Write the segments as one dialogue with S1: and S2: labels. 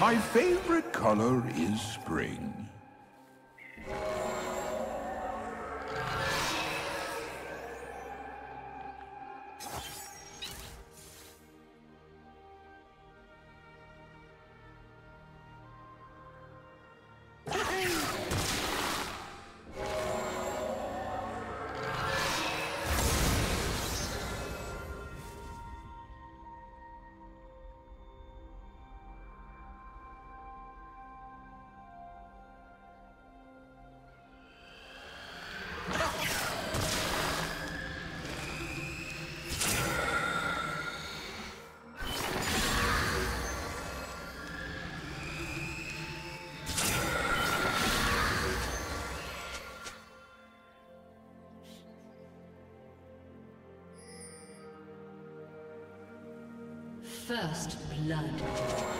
S1: My favorite color is spring.
S2: First blood.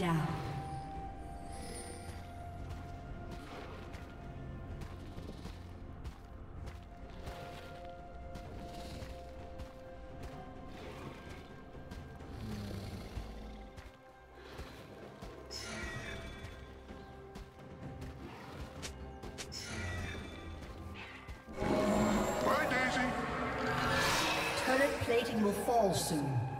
S2: Down.
S1: Bye, Daisy.
S2: Turret plating will fall soon.